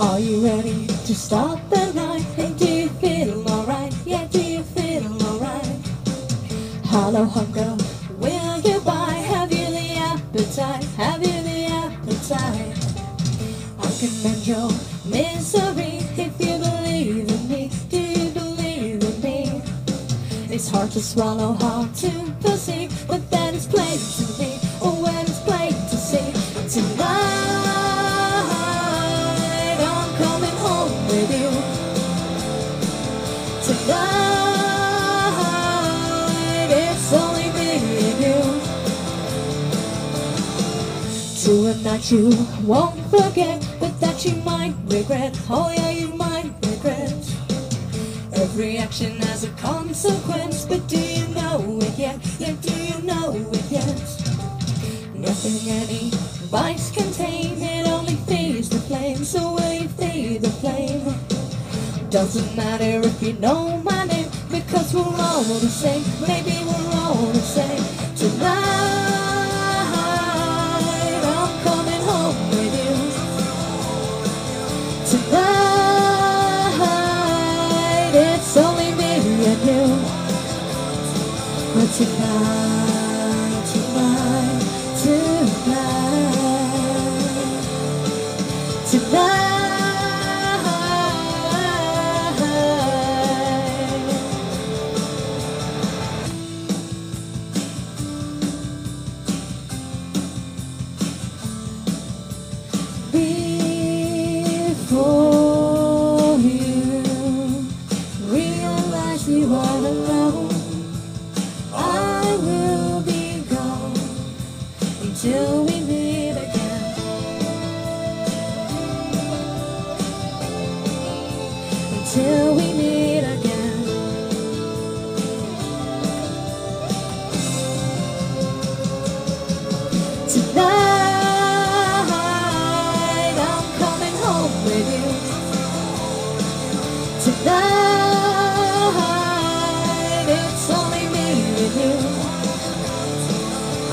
Are you ready to start the night? Hey, do you feel alright? Yeah, do you feel alright? Hello, hunger, will you buy? Have you the appetite? Have you the appetite? I can mend your misery if you believe in me. Do you believe in me? It's hard to swallow, hard to perceive, but that is plain to me. A night you won't forget, but that you might regret. Oh yeah, you might regret. Every action has a consequence, but do you know it yet? Yeah, do you know it yet? Nothing any vice contain, it only feeds the flame. So will you feed the flame? Doesn't matter if you know my name, because we're all the same. Maybe we're all the same. Tonight, tonight, tonight, tonight, tonight. Before you realize you are alone, I will be gone until we meet again. Until we meet again. Tonight, I'm coming home with you. Tonight,